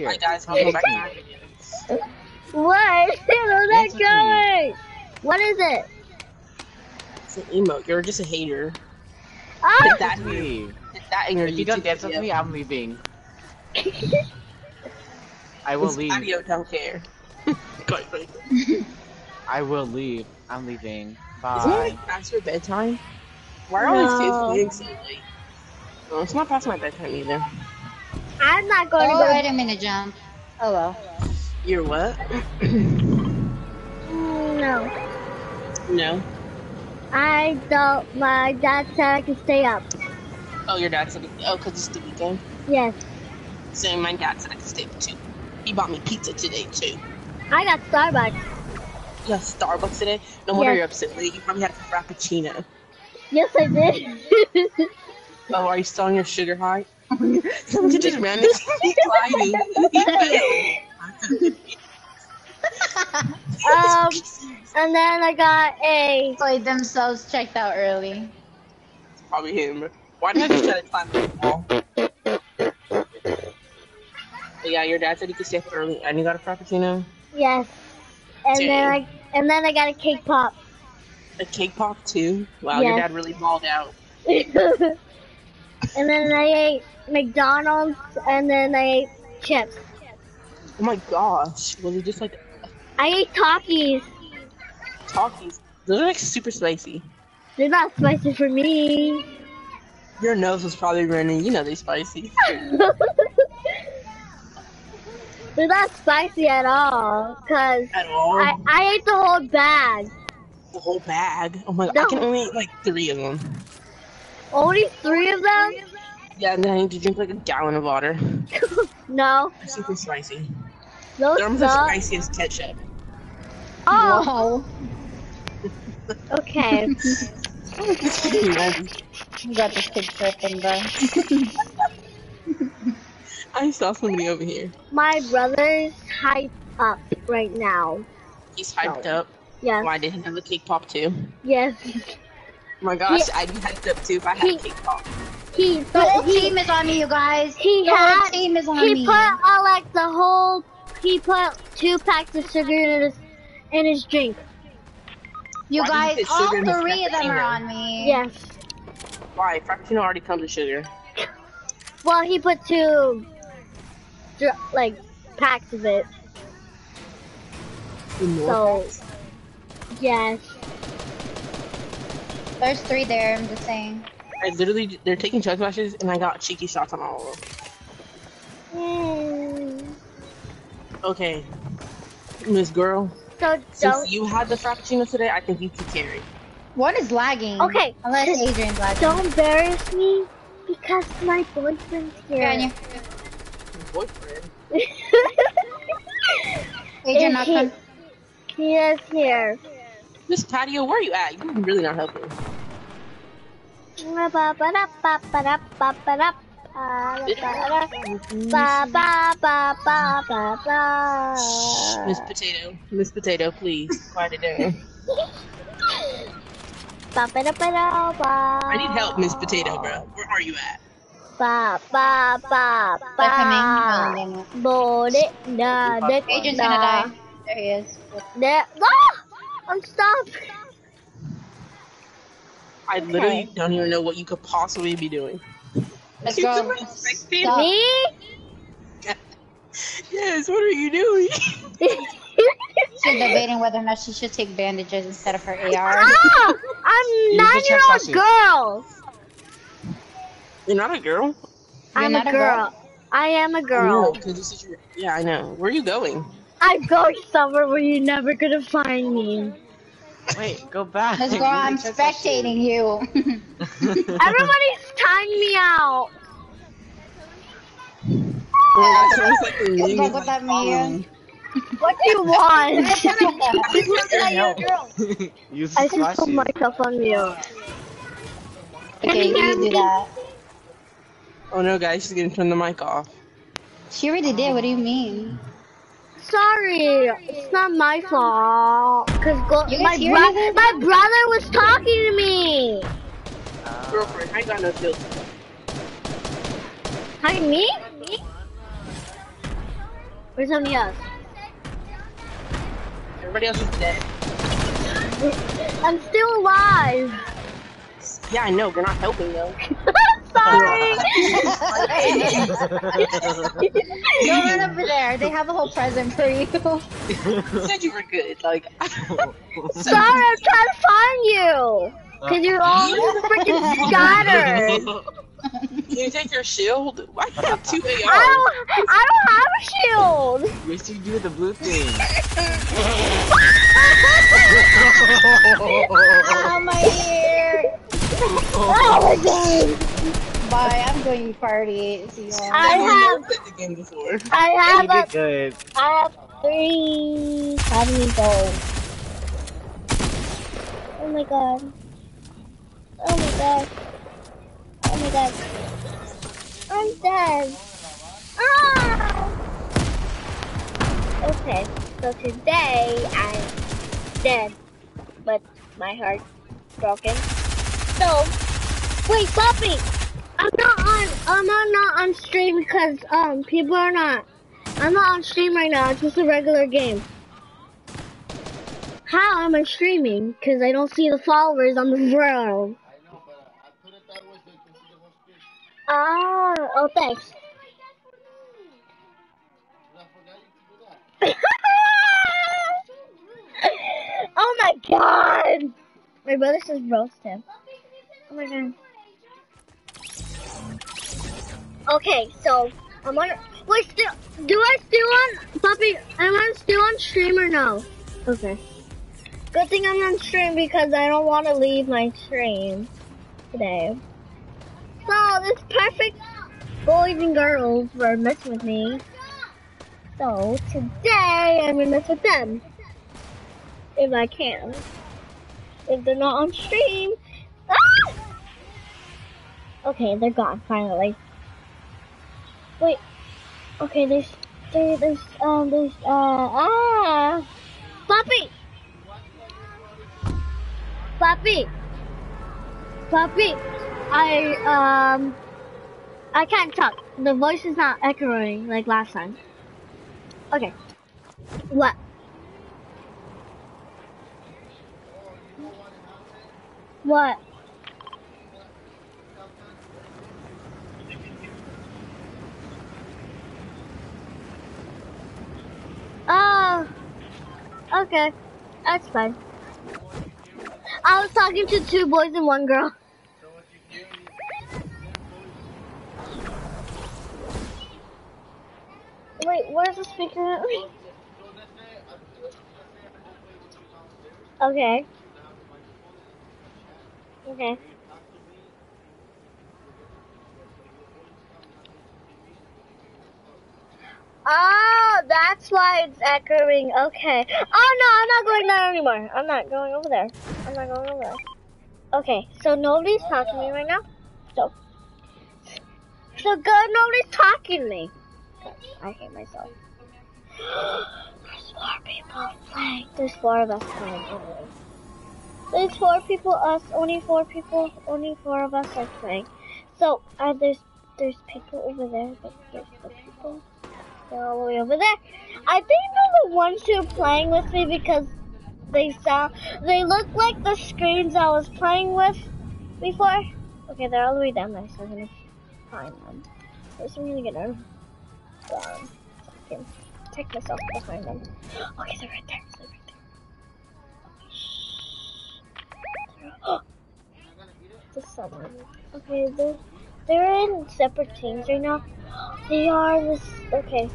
Here. Hi guys, welcome back to my video. What? Where's that going? What is it? It's an emote. You're just a hater. Ah! Oh! Hit that, Leave. hit that in your If you don't YouTube dance with me, I'm leaving. I will This leave. patio don't care. I will leave. I'm leaving. Isn't it Bye. like past your bedtime? Why are all these kids leaving so late? No, it's not past my bedtime either. I'm not going Oh, to wait a minute, John. Oh well. You're what? Mm, no. no. I don't. My dad said I can stay up. Oh, your dad said, oh, because it's the weekend? Yes. Same, my dad said I could stay up too. He bought me pizza today too. I got Starbucks. You got Starbucks today? No wonder Yes. you're upset late. You probably had a frappuccino. Yes, I did. Oh, are you still on your sugar high? Someone just ran into me sliding. Um, and then I got a. Played themselves checked out early. It's Probably him. Why did I just try to climb the wall? Yeah, your dad said he could stay up early and you got a frappuccino. Yes. And then I and then I got a cake pop. A cake pop too. Wow, your dad really balled out. and then I ate McDonald's and then I ate chips. Oh my gosh. Was it just like I ate Takis. Talkies? Those are like super spicy. They're not spicy for me. Your nose was probably running. You know they're spicy. They're not spicy at all. Cause At all. I, I ate the whole bag. the whole bag. Oh my god. I can only eat like three of them. Only three of them? Yeah, and then I need to drink like a gallon of water. No. They're super spicy. Those They're almost as suck. spicy as ketchup. Oh, Wow. okay. You got this kid tripping, bro. I saw somebody over here. My brother's hyped up right now. He's hyped up. Yes. Why did he have a cake pop too? Yes. Oh my gosh, I'd be hyped up too if I had He- a cake. He The whole he, team is on me, you guys. he the whole team is on he me. put uh, like the whole he put two packs of sugar in his in his drink. you Why did you guys, all sugar in the three of them are on me. Yes. Why? Frappuccino already comes with sugar. Well, he put two like packs of it. So yes. There's three there. I'm just saying. I literally, they're taking chug splashes and I got cheeky shots on all of them. Mm. Okay. Miss Girl, So since you had the Frappuccino today, I think you can carry. What is lagging? Okay. Unless Adrian's lagging. don't embarrass me because my boyfriend's Here, on here. Your boyfriend. Adrian, And knock he- on. he is here. Miss Patio, where are you at? You're really not helping. Miss Potato. Miss Potato, please. Quiet it down. I need help, Miss Potato, bro. Where are you at? Ba ba ba They're coming. ba. No, no, no. Bo de da de Adrian's da. gonna die. There he is. De- Ah! I'm stuck. I literally don't even know what you could possibly be doing. Let's You go. Stop. Me? Yes, what are you doing? She's debating whether or not she should take bandages instead of her AR. ah! I'm nine year old girl. You're not a girl? I'm not a a girl? girl. I am a girl. because this is your. Yeah, I know. Where are you going? I'm going somewhere where you're never gonna find me. Wait, go back. Let's go. I'm spectating you. Everybody's tying me out. My gosh, someone's like Fuck leaning, what like, that following. means. What do you want? Use I just put slashy. myself on mute. Okay, you can do that. Oh no, guys, she's gonna turn the mic off. She already did. What do you mean? Sorry, it's not my fault. Cause go- You my hear bro- my brother was talking to me. Girlfriend, I got no filter. Hi, me? Where's only us? Everybody else is dead. I'm still alive. Yeah, I know. You're not helping though. Sorry. Go run over there. They have a whole present for you. You said you were good. Like, Sorry, I'm trying to find you. Cause uh, you're all freaking scattered. can you take your shield? Why do you have two I don't, I don't have a shield. yes, you do the blue thing. oh my ear. Oh my god. Bye. I'm going to party. See you all. I I've have, played the game before. I have a, did good. I have three tiny gold. Oh my god. Oh my god. Oh my god. I'm dead. Ah! Okay, so today I'm dead, but my heart's broken. So, wait, Puppy! I'm not on, I'm not, not on stream because, um, people are not. I'm not on stream right now, it's just a regular game. How am I streaming? Because I don't see the followers on the world. Ah, oh, thanks. oh my god! My brother says roast him. Oh my god. Okay, so I'm on. Wait, still, do I still on puppy? Am I still on stream or no? Okay. Good thing I'm on stream because I don't want to leave my stream today. So this perfect boys and girls were messing with me. So today I'm gonna mess with them. If I can. If they're not on stream. Ah! Okay, they're gone finally. Wait. Okay, there's there, there's um there's uh ah Puppy! Puppy! Puppy! I um I can't talk. The voice is not echoing like last time. Okay. What? What? Oh. Okay. That's fine. I was talking to two boys and one girl. Wait, where's the speaker? at? okay. Okay. Oh, that's why it's echoing. Okay. Oh no, I'm not going there anymore. I'm not going over there. I'm not going over there. Okay, so nobody's talking to me right now. So, so good. Nobody's talking to me. I hate myself. There's four people playing. There's four of us playing. There's four people. Us. Only four people. Only four of us are playing. So uh, there's there's people over there, but there's the people. They're all the way over there. I think they're the ones who are playing with me because they sound. They look like the screens I was playing with before. Okay, they're all the way down there, so I'm gonna find them. First, I'm gonna get them So I can take myself to find them. Okay, they're right there. They're right there. Oh, the someone. Okay, they're they're in separate teams right now. They are this. Okay.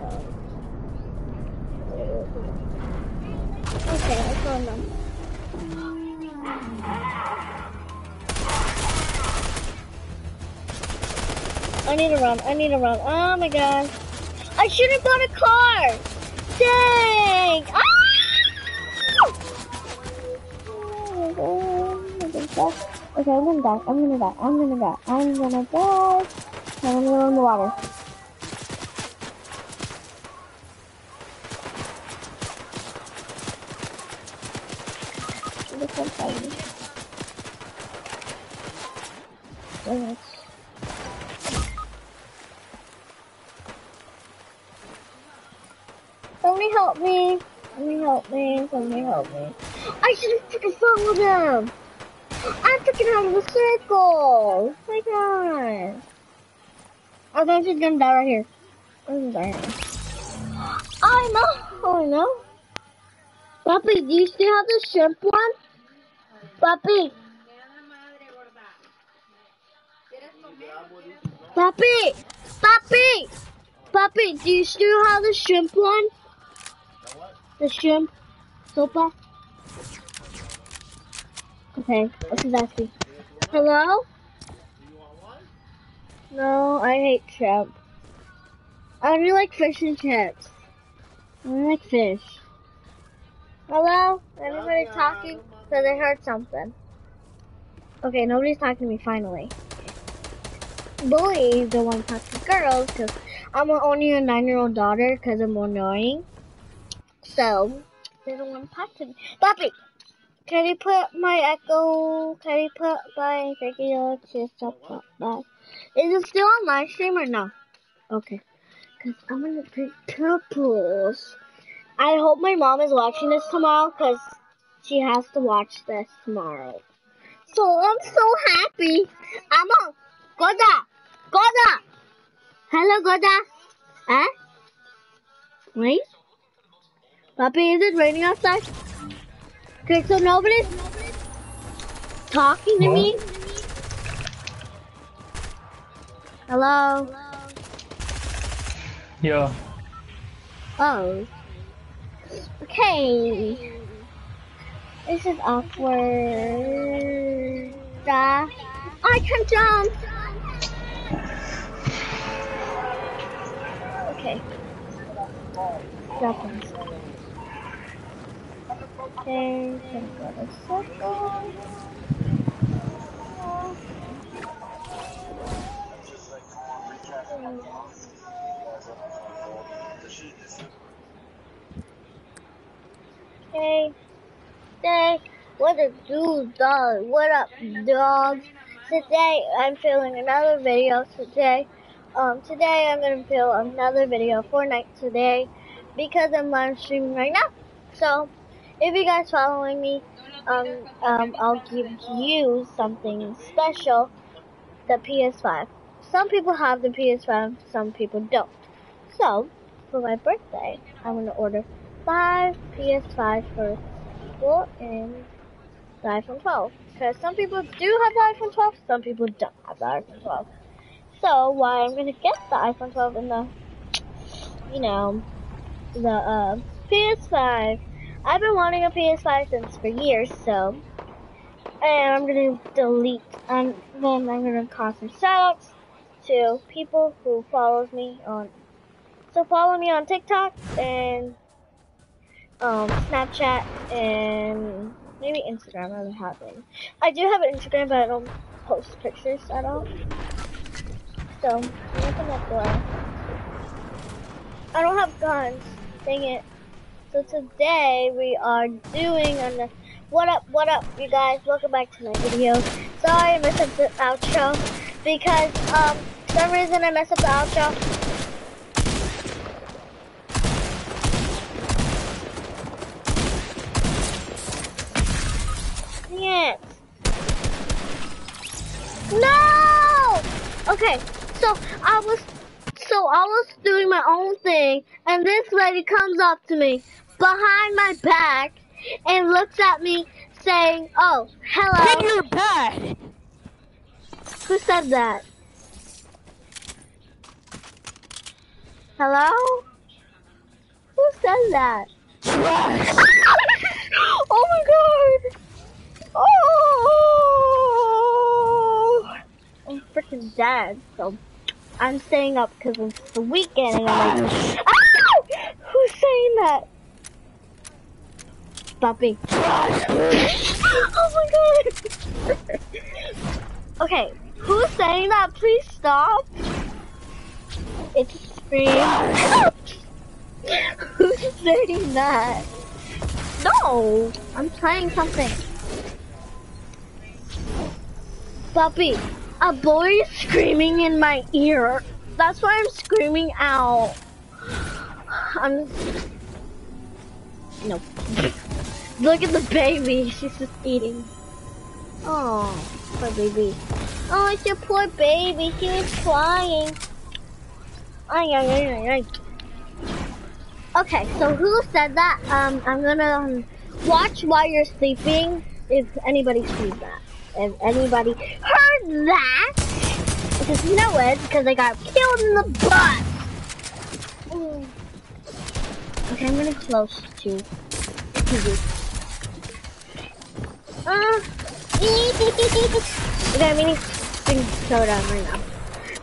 Um, Okay, I found them. I need to run. I need to run. Oh my god. I should have got a car. Dang. Ah! Okay, I'm gonna die. I'm gonna die. I'm gonna die. I'm gonna die. I'm gonna go in the water. This one's fighting. Dang it. somebody help me. Somebody help me. Somebody me. I should have took a freaking followed them. I'm freaking out of the circle. my god. I think she's gonna die right here. I'm right here. Oh, I know. Oh no. Puppy, do you still have the shrimp one? Puppy. Puppy! Puppy! Puppy, do you still have the shrimp one? The shrimp sopa? Okay, this is asking. Hello? No, I hate shrimp. I only like fish and chips. I only like fish. Hello? Anybody talking? Because I heard something. Okay, nobody's talking to me finally. Bully don't want to talk to girls because I'm only a nine-year-old daughter because I'm annoying. So, to talk to me. Puppy, can you put my echo, can you put my regular chest up back? Is it still on live stream or no? Okay. Because I'm to pick purples. I hope my mom is watching this tomorrow because she has to watch this tomorrow. So I'm so happy. I'm on Goda! Goda! Hello, Goda! Huh? Wait? Puppy, is it raining outside? Okay, so nobody's talking to me? Hello? Yeah. Oh. Okay. This is awkward. Uh, I can jump! Okay. Jumping. Okay, can go to circle. Okay. Today, what a dude dog? What up, dogs? Today, I'm filming another video today. Um, today I'm gonna film another video Fortnite today because I'm live streaming right now. So, if you guys following me, um, um, I'll give you something special, the PS5. Some people have the PS5, some people don't. So, for my birthday, I'm gonna order five PS5 for people and the iPhone 12. Because some people do have the iPhone 12, some people don't have the iPhone 12. So, why I'm gonna get the iPhone 12 and the, you know, the uh, PS5. I've been wanting a PS5 since for years, so. And I'm gonna delete, and then I'm gonna cause some shoutouts to people who follows me on. So follow me on TikTok and um, Snapchat and maybe Instagram. I don't have it. I do have an Instagram, but I don't post pictures at all. So, open that door. I don't have guns. Dang it. So today we are doing an what up, what up, you guys? Welcome back to my video. Sorry I messed up the outro because um for some reason I messed up the outro. Yes. No! Okay, so I was so I was doing my own thing and this lady comes up to me behind my back and looks at me saying, Oh, hello. your back! Who said that? Hello? Who said that? Trash! oh my god! Oh! I'm freaking dead, so I'm staying up because it's the weekend and I'm like, ah! Who's saying that? Puppy. oh my god! okay, who's saying that? Please stop. It's a scream. who's saying that? No! I'm trying something. Puppy, a boy is screaming in my ear. That's why I'm screaming out. I'm No. Look at the baby. She's just eating. Oh, poor baby. Oh, it's your poor baby. She was crying. Ay, ay, ay, ay, ay. Okay, so who said that? Um, I'm gonna um, watch while you're sleeping. If anybody sees that, if anybody heard that, because you know it, because I got killed in the butt. Mm. Okay, I'm gonna close to TV. Uh, okay, I'm eating soda right now.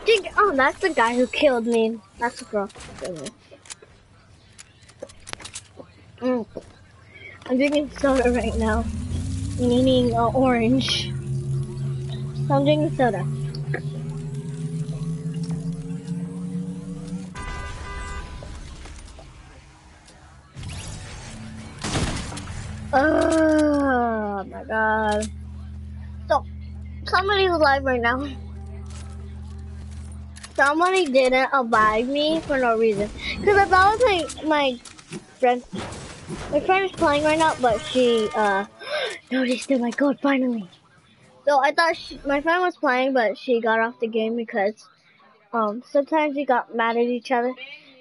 Drink, oh, that's the guy who killed me. That's the girl. Mm. I'm drinking soda right now. I'm eating uh, orange. I'm drinking soda. Oh my god. So, somebody's alive right now. Somebody didn't abide me for no reason. Because I thought it was my, my friend. My friend is playing right now, but she, uh, noticed oh my god, finally. So I thought she, my friend was playing, but she got off the game because, um, sometimes we got mad at each other.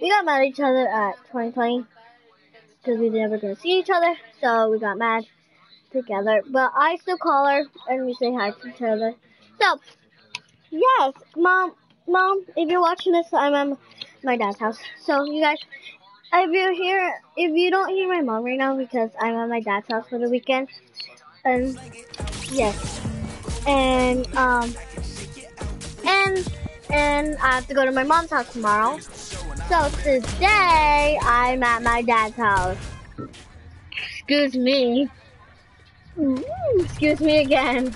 We got mad at each other at 2020 because we never gonna see each other, so we got mad together. But I still call her and we say hi to each other. So, yes, mom, mom, if you're watching this, I'm at my dad's house. So you guys, if you hear, if you don't hear my mom right now because I'm at my dad's house for the weekend, and yes, and um, and and I have to go to my mom's house tomorrow. So today I'm at my dad's house. Excuse me. Excuse me again.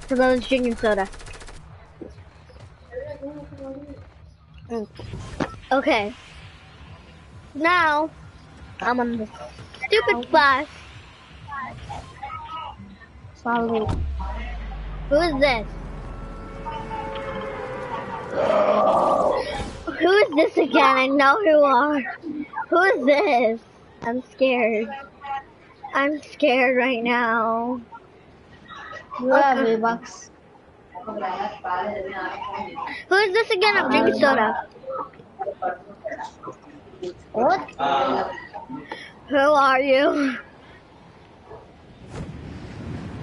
Because I was drinking soda. Okay. Now, I'm on the stupid bus. Follow. Who is this? Who is this again? I know who you are. Who is this? I'm scared. I'm scared right now. Yeah, V-Bucks. Who is this again? I'm drinking soda. What? Who are you?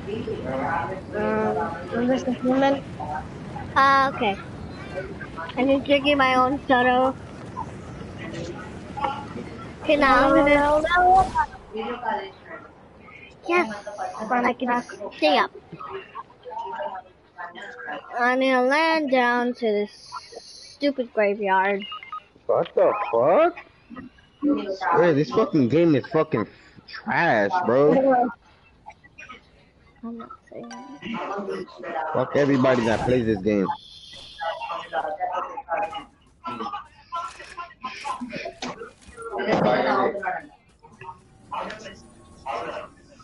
I'm just a human. Ah, okay. I'm just drinking my own soda. Okay, now I'm gonna. Yes, I can stay up. I'm gonna land down to this stupid graveyard. What the fuck? Hey, this fucking game is fucking trash, bro. I'm not saying that. Fuck everybody that plays this game.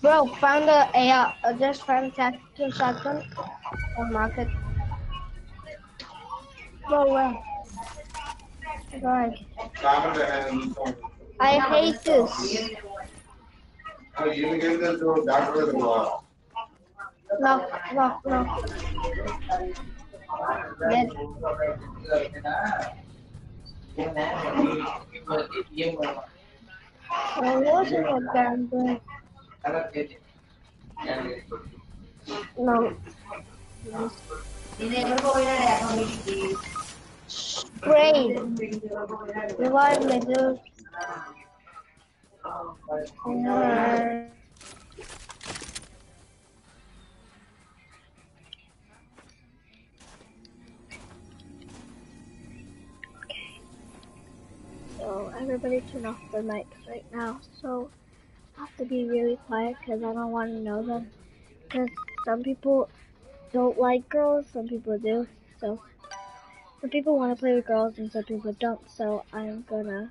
Bro, found a, a uh, just found tactical shotgun on market. Bro, where? God. I hate this. No, no, no. Dead. I wasn't a gambler. No. Great. Revive me, dude. So everybody turn off their mics right now. So I have to be really quiet because I don't want to know them. Because some people don't like girls, some people do. So some people want to play with girls and some people don't. So I'm gonna,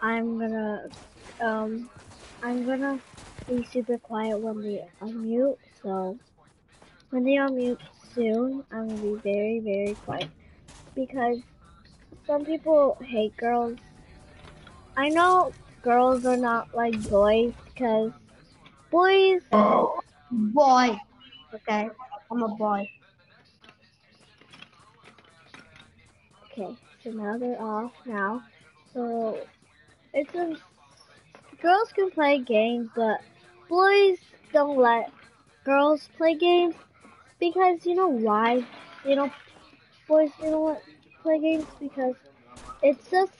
I'm gonna, um, I'm gonna be super quiet when we unmute. So when they unmute soon, I'm gonna be very, very quiet because some people hate girls I know girls are not like boys because boys oh, Boy. Okay, I'm a boy. Okay, so now they're off now. So it's a girls can play games, but boys don't let girls play games because you know why? You know, boys they don't let play games because it's just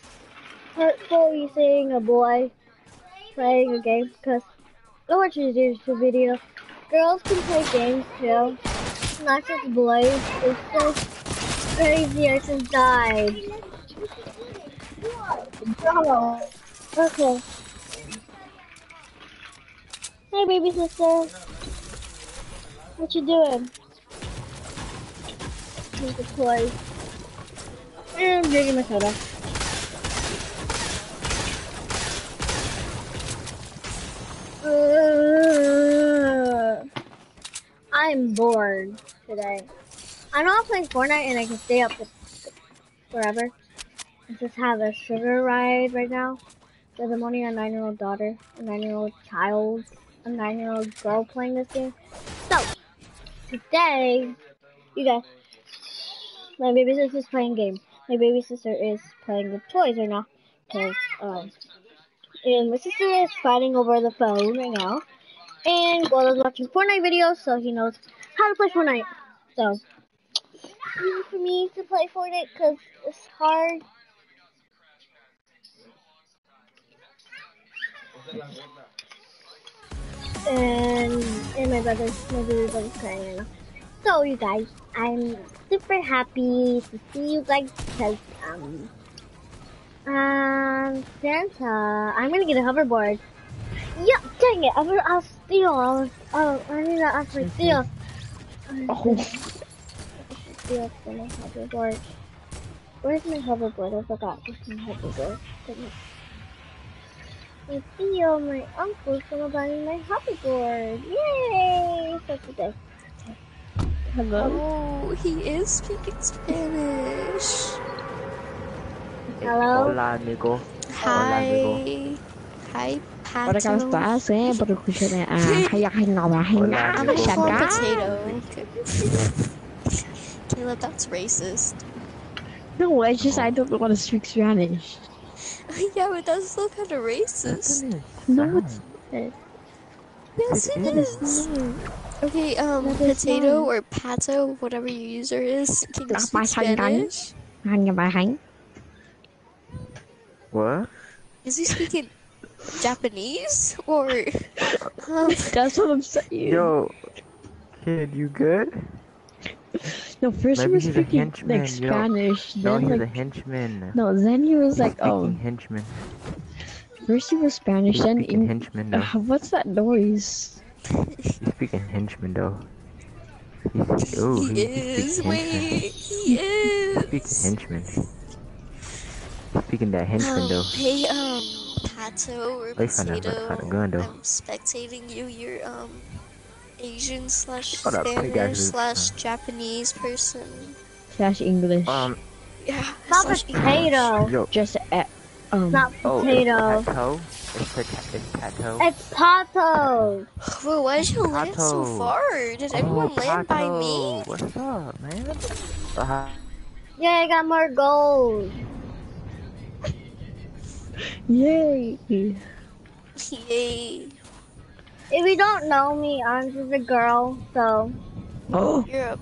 hurtful seeing a boy playing a game because I want you to do this video. Girls can play games too, not just boys. It's just crazy. I just died. No. Oh, okay. Hey, baby sister. What you doing? Here's the toys. And drinking my soda. Uh, I'm bored today. I know I'm playing Fortnite and I can stay up forever. I just have a sugar ride right now. Because I'm only a nine year old daughter, a nine year old child, a nine year old girl playing this game. So, today, you guys, my baby sister's playing game. My baby sister is playing with toys right now. Because, um, and my sister is fighting over the phone right now. And Gold is watching Fortnite videos, so he knows how to play Fortnite. So, easy for me to play Fortnite because it's hard. and and my brother's my brother's crying right now. So you guys, I'm super happy to see you guys because um um Santa, I'm gonna get a hoverboard. Yeah, dang it! I'm gonna, I'll steal. I'll, oh, I need to actually steal. Oh. Steal for my hoverboard. Where's my hoverboard? I forgot. Where's my hoverboard? Goodness. I feel my uncle's gonna buy me my hoverboard. Yay! Such a day. Hello? Oh, he is speaking Spanish. Hello? Hola, amigo. Hola, amigo. Hi. Hi, Para que Pato. estás, eh, para escuchar a Haya Hainaba Hola, I'm amigo. a full Hainaba. potato. Caleb, that's racist. No, it's just I don't want to speak Spanish. yeah, but that's still kind of racist. No, it's Yes, it It is. Okay, um, potato not. or pato, whatever your user is, can you That's speak my Hainaba. Spanish? Hainaba Hain. What? Is he speaking Japanese or? Um, That's what I'm saying. Yo, kid, you good? no, first he maybe was he's a speaking henchman, like yo. Spanish, No, then he's a henchman. no, then he was He's like, speaking oh, henchman. first he was Spanish, He's then speaking in, henchman uh, what's that noise? He's speaking henchman though. He's, ooh, he he, he is. Wait, he He speaks is. henchman. He's speaking that henchman Um, though. hey, um, Pato or They found Potato, about gun. I'm spectating you. You're, um, Asian slash Hold Spanish slash Japanese person. Slash English. Um, Yeah. Not slash potato. yo, just at um. Not oh, potato. it's Pato. It's Pat- it's Pato. It's Pato. Bro, why did you land so far? Did everyone oh, land by me? What's up, man? Uh -huh. Yeah, I got more gold. Yay! Yay. If you don't know me, I'm just a girl, so Oh, You're a.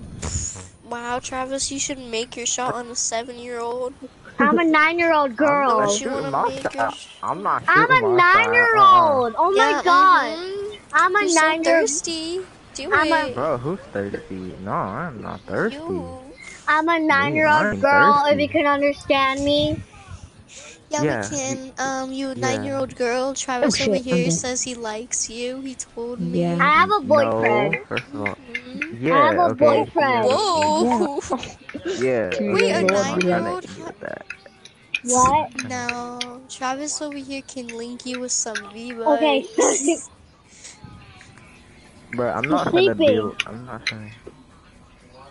Wow, Travis, you should make your shot on a seven year old. I'm a nine-year-old I'm girl. not you shooting wanna my make shot. I'm not I'm a nine-year-old. Oh my yeah, god. mhm. I'm a You're so nine-year. thirsty. Do I'm a- it. Uh-uh. Bro, who's thirsty? No, I'm not thirsty. You. I'm a nine-year-old I'm girl. If you can understand me. Yeah, Yeah, we can. Um, you yeah. nine-year-old girl. Travis Oh, over here okay. says he likes you. He told me. Yeah. I have a boyfriend. No, first of all, Mhm. yeah, I have a okay. boyfriend. Whoa. Yeah, Two Wait, okay, a I'm trying to nine-year-old? What? No, Travis over here can link you with some V-Bucks. Okay. Bro, I'm not He's gonna be. I'm not gonna.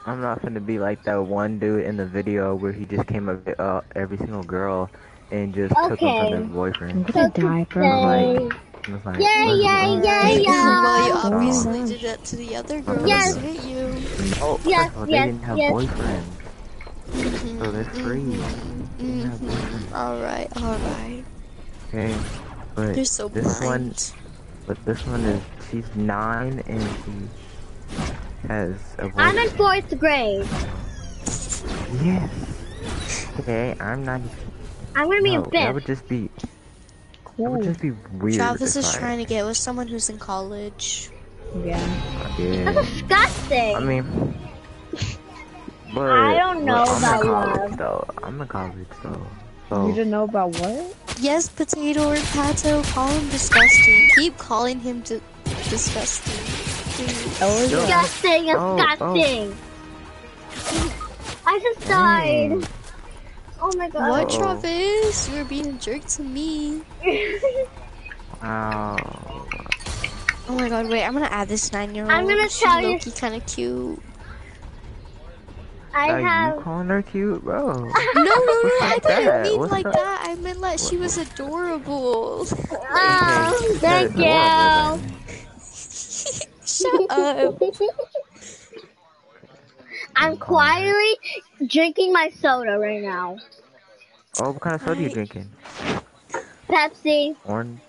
I'm not gonna be like that one dude in the video where he just came up with uh, every single girl and just took them from Okay. their I'm boyfriend. gonna die, bro. Say, It was like, yeah, listen, yeah, uh, yeah, well, you obviously Oh. did that to the other girls, Yes. didn't you? No, Yes, first they yes, didn't have yes. boyfriends, so they're free. They didn't. Alright, alright. Okay, but You're so this one, but this one is she's nine and she has a I'm in fourth grade. Yes. Okay, I'm not. I'm gonna be No, in that fifth. would just be. That Cool. would just be weird. Travis is I- trying to get with someone who's in college. Yeah. Yeah. That's disgusting. I mean, but I don't know but I'm about in college love. though. I'm in college though. You So didn't know about what? Yes, potato or pato, call him disgusting. Keep calling him di- disgusting. Please. Oh, yeah. disgusting, Oh, oh. disgusting. I just died. Mm. Oh my god. What, Uh-oh. Travis? You were being a jerk to me. wow. Oh my god, wait, I'm gonna add this nine year old. I'm gonna she tell you- Loki kind of cute. I Are you calling her cute, bro? No, no, no, I didn't that? mean What's like that? that. I meant like she was adorable. Oh, ah, Okay, thank that is you. Shut up. I'm quietly drinking my soda right now. Oh, what kind of soda you drinking? Pepsi. Orange?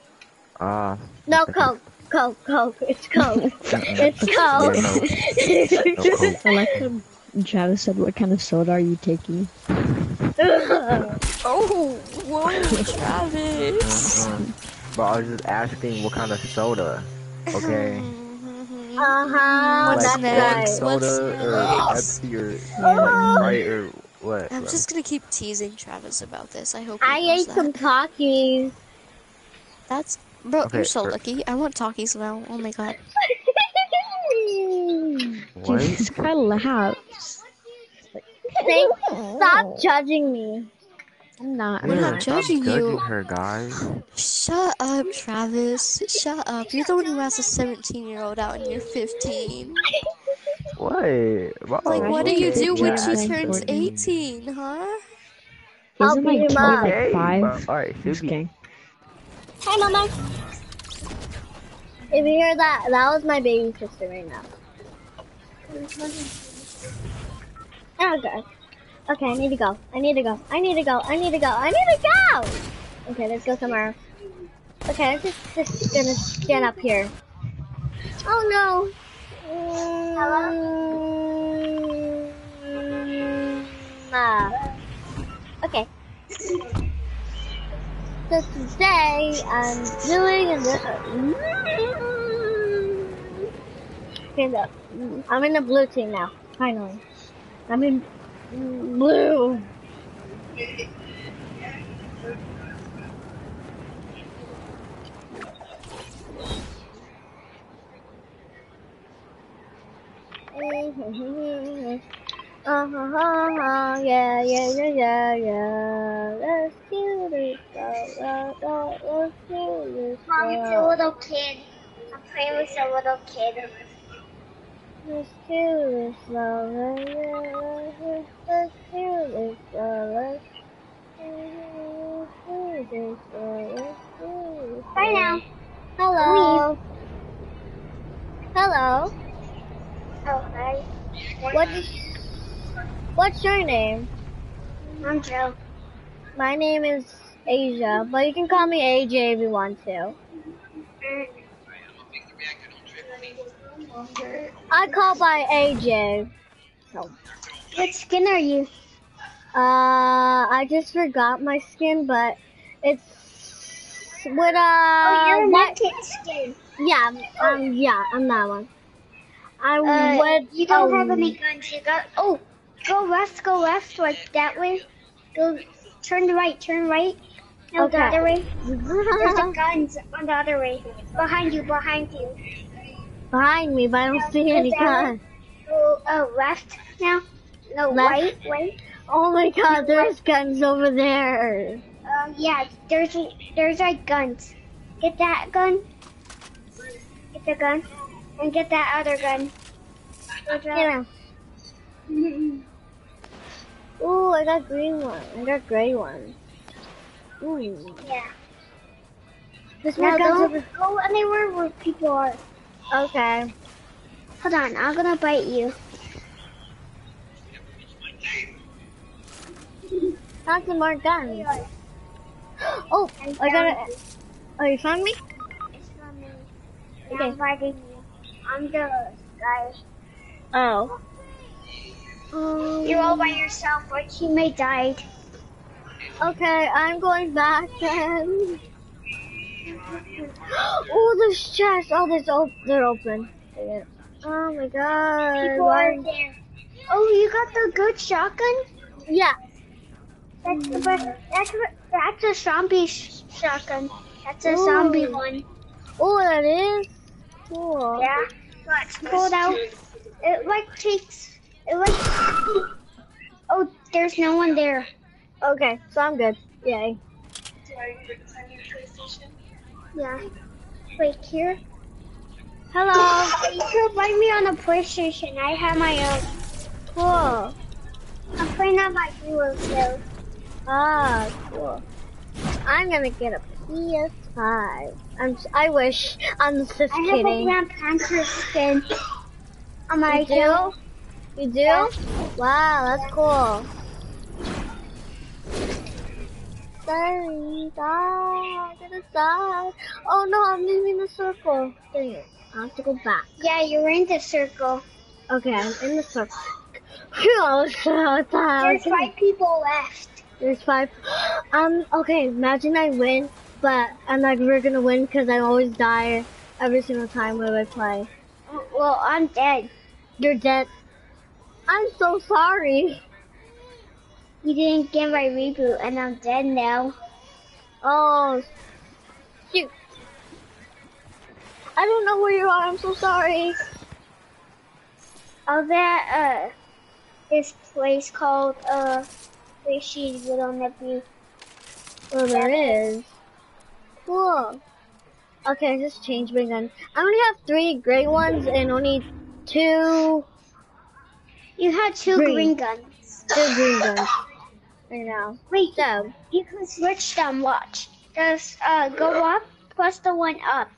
Uh. No. Coke. Coke. Coke. It's Coke. It's Yeah, Coke. no, no Coke. I like how Travis said, what kind of soda are you taking? Oh, whoa, Travis. Uh-uh. But I was just asking what kind of soda. Okay. Uh huh. What's That's next? right. What's soda or next? Pepsi or like Sprite or what? I'm bro? just gonna keep teasing Travis about this. I hope he I knows ate that. some Takis. That's bro. Okay, you're so for- lucky. I want talkies now. Oh my god. What? Dude, this guy laughs. Stop judging me. I'm not. I'm not judging you. judging her, guys. Shut up, Travis. Shut up. You're the one who has a 17 year old out and you're 15. What? Bro, Like, what do you do when she turns 18, huh? I'll Isn't my beat him kid up. like Okay, five? but- alright, Just she'll kidding. Hi, Mama. If you hear that, that was my baby sister right now. Oh, God. Okay, I need to go. I need to go. I need to go. I need to go. I need to go. Okay, let's go somewhere. else. Okay, I'm just, just gonna stand up here. Oh, no. Ah. Okay. So today I'm doing this. Okay, look. I'm in the blue team now. Finally, I'm in blue. Uh huh, huh, huh, yeah, yeah, yeah, yeah, yeah. Let's do this, let's do this. Mom, it's a little kid. I'm playing with a little kid. Let's do this, yeah, yeah, let's- let's do this, uh, let's do this, let's do this, Bye now. Hello. Hello. Oh, hi. What? What's your name? I'm Joe. My name is Asia, but you can call me AJ if you want to. I call by AJ. So, What skin are you? uh, I just forgot my skin, but it's with uh. oh, you're naked skin. Yeah, um, yeah, I'm that one. I'm Uh, with. you don't um, have any guns. You got. Oh, go left, go left, like that way. Go, turn right, turn right. No, the other way. There's the guns on the other way. Behind you, behind you. behind me, but I don't see any guns. Go uh, left now. No, Left. right, right. Oh my god, there's guns over there. Um, yeah, there's there's like guns. Get that gun. Get the gun, and get that other gun. To- Yeah. Ooh, I got green one. I got gray one. Ooh. Yeah. More guns don't over. go anywhere where people are. Okay. Hold on, I'm gonna bite you. Found some more guns. Oh, I got it. Oh, you found me? It's from me. Okay. I'm biting you. I'm the guy. Oh. Um, You're all by yourself. My teammate died. Okay, I'm going back then. oh, there's chests. Oh, there's op- they're open. Oh my god. People are there. Oh, you got the good shotgun? Yeah. That's the best. That's that's a zombie sh- shotgun. That's a zombie Ooh. one. Oh, that is cool. Yeah. Let's pull it out. It like takes. It like. Oh, there's no one there. Okay, so I'm good. Yay. Yeah. Wait here. Hello. You can find me on a PlayStation. I have my own. Cool. I'm playing on my duo so. Ah, cool. I'm gonna get a PS5. I'm. s- I wish. I'm just I have a kidding. Black Panther skin on my You do? You do? Wow, that's cool. Sorry, die. I'm gonna die. Oh no, I'm leaving the circle. Dang it. I have to go back. Yeah, you're in the circle. Okay, I'm in the circle. Phew, I was so. There's five people left. There's five. Um, okay, imagine I win, but I'm not we're gonna win because I always die every single time when I play. Well, I'm dead. You're dead. I'm so sorry. You didn't get my reboot, and I'm dead now. Oh, shoot. I don't know where you are. I'm so sorry. Oh, was at uh, this place called uh, Fishy Little Nippy. Well, there is. Cool. Okay, I just changed my gun. I only have three gray ones and only two, You had two Green. green guns. two green guns right now. Wait, So, you can switch them. Watch. Just uh, go up, plus the one up.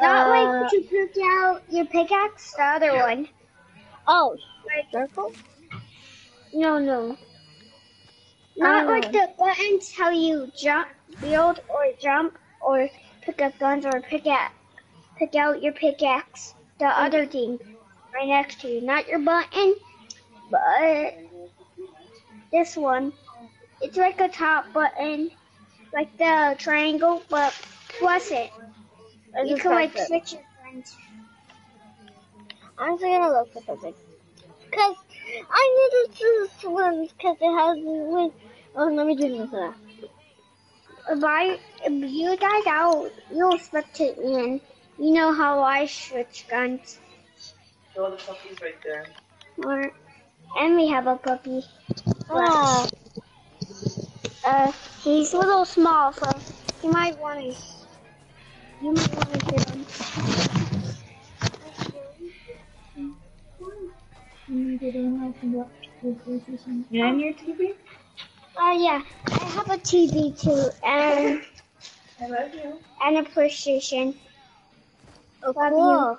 Not Uh, like to pick out your pickaxe, the other one. oh, Like, circle? no, no. Not like the buttons how you jump, build, or jump, or pick up guns, or pick at, pick out your pickaxe. The other thing right next to you. Not your button, but this one. It's like a top button, like the triangle, but plus it. I You can like it. switch your friends. I'm just gonna look for something. Cause I needed to swim because it has with. Oh, let me do this. If I, if you died out, you'll switch it in. You know how I switch guns. Show the puppies right there. Or, and we have a puppy. Oh, Uh, he's a little small, so you might want to. You might want to hit him. Yeah, on your TV? Uh, yeah, I have a TV too, and I love you. and a PlayStation, oh, Love cool.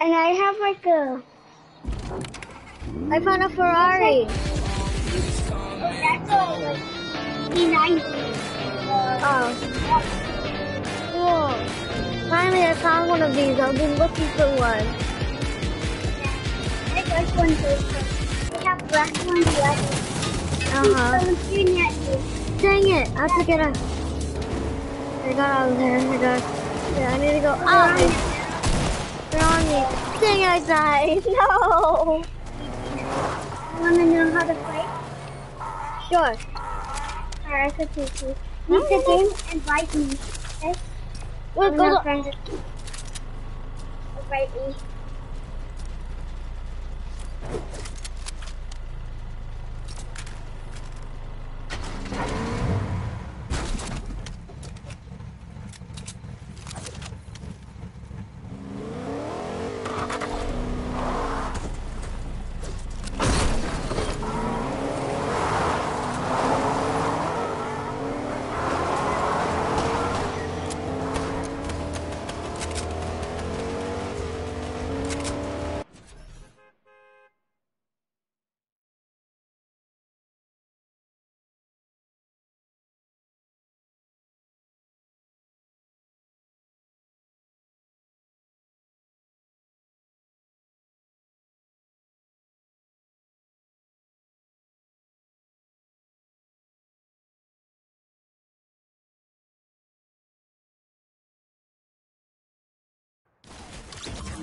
and I have like a. I found a Ferrari. Oh, that's a like P90. Oh, cool. Finally, I found one of these. I've been looking for one. I like one too. We have black ones left. Uh huh. He's shooting at you. Dang it! I have to get out. I got out of there. I got. Yeah, I need to go Oh, They're on me. Dang it! I died. No. Want to know how to fight? Sure. Alright, I could teach you. Leave the game and invite me. Okay? I'm go. friends. Invite me.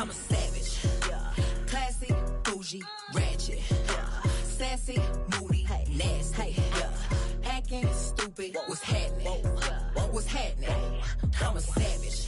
I'm a savage. Yeah. Classy, bougie, ratchet. Yeah. Sassy, moody, nasty. Yeah. Acting stupid. What's happening? What's happening? I'm a savage.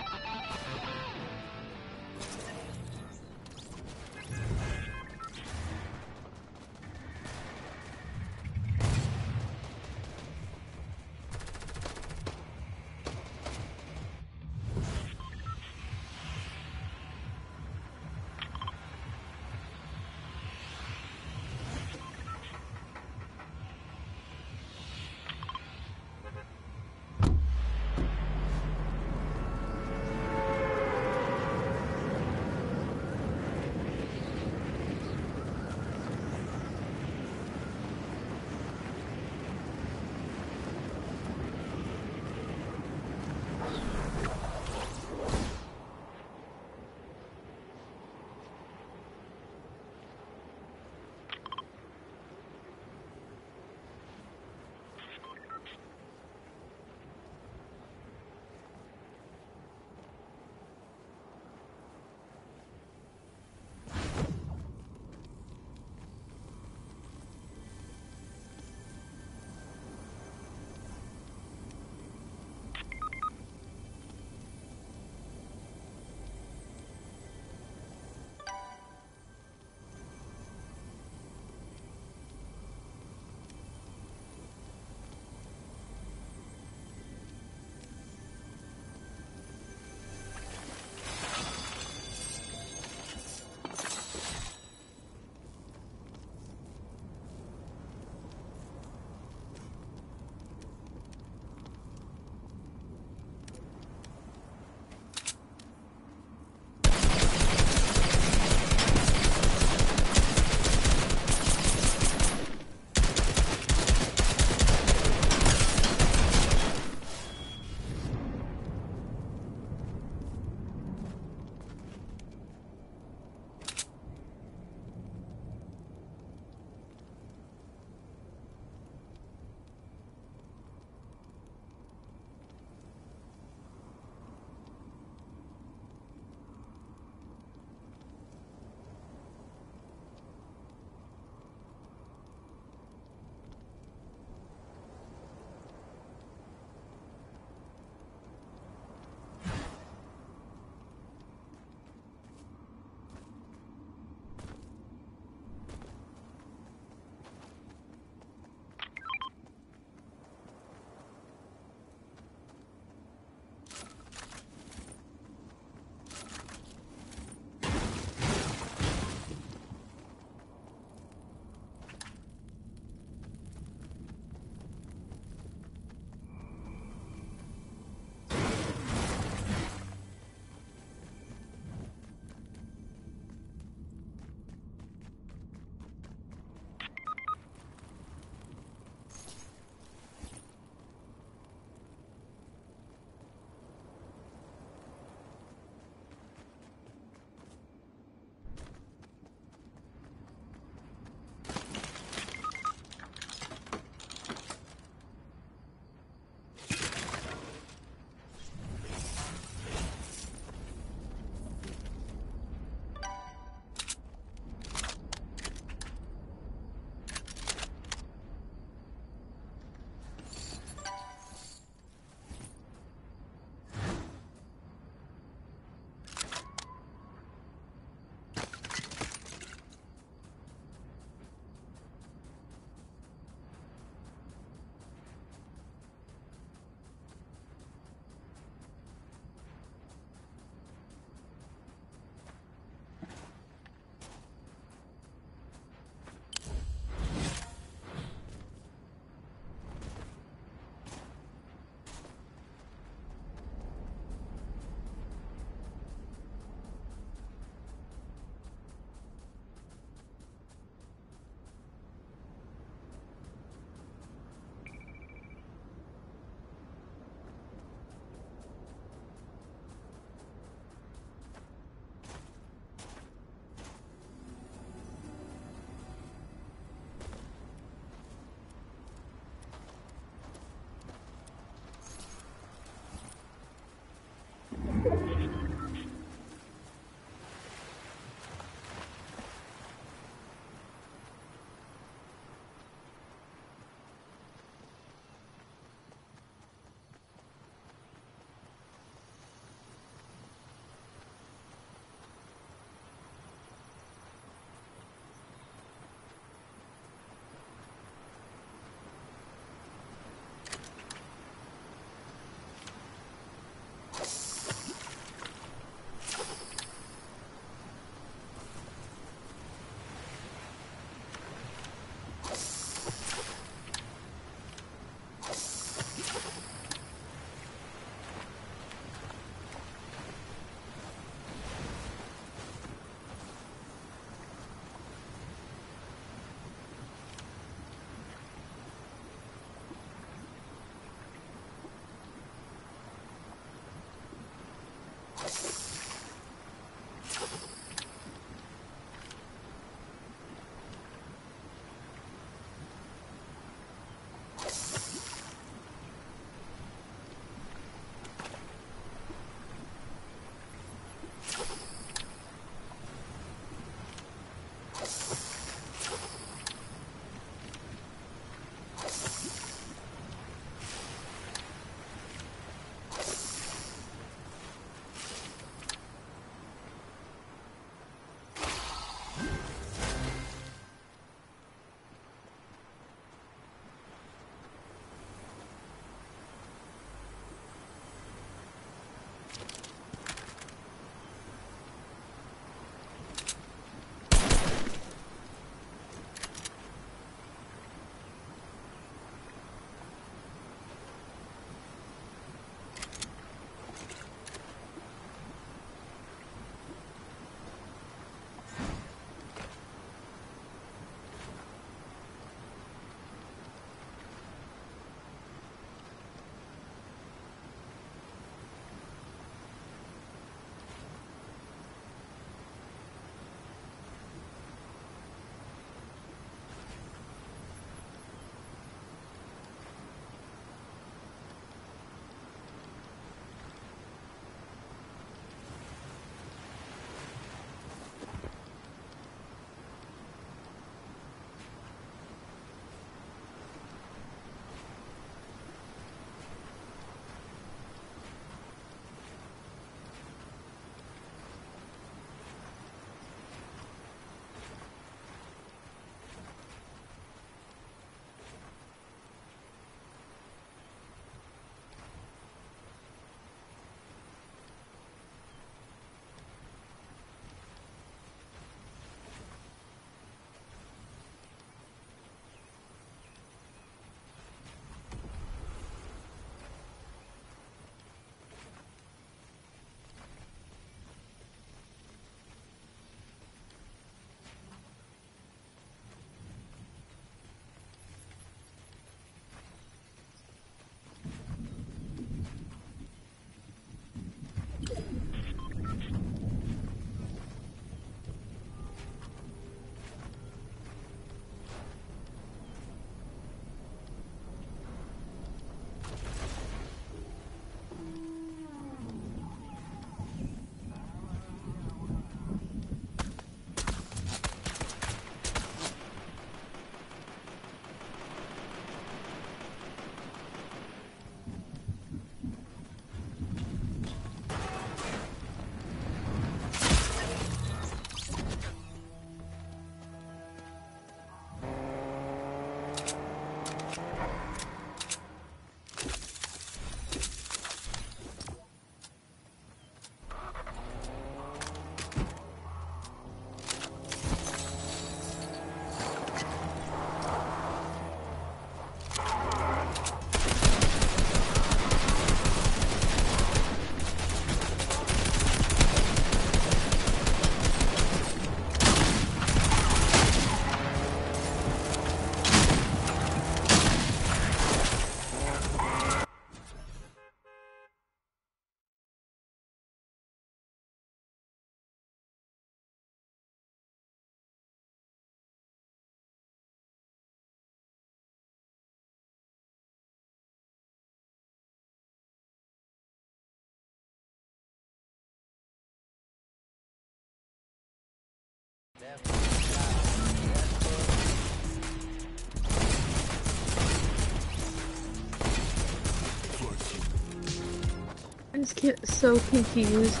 Just ki- so confused.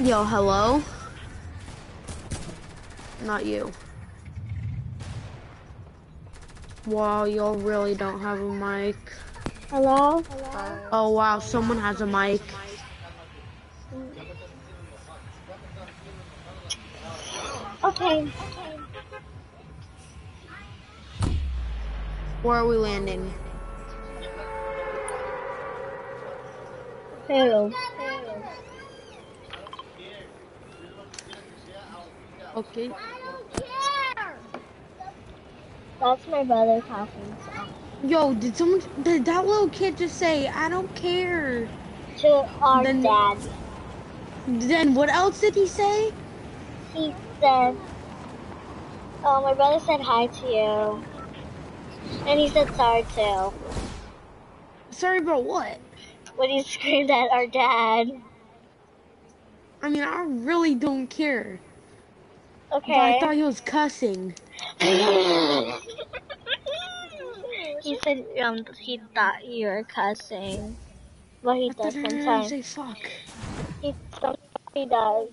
Yo, hello? Not you. Wow, y'all really don't have a mic. Hello? Oh wow, someone has a mic. Okay. Where are we landing? Hello. Okay. That's my brother talking. Yo, did someone, did that little kid just say, I don't care? To our Then- dad. Then what else did he say? He said, Oh, my brother said hi to you. And he said sorry too. Sorry about what? When he screamed at our dad. I mean, I really don't care. Okay. But I thought he was cussing. he said um he thought you were cussing. But he I does thought I heard him sometimes. say fuck. He sometimes he does.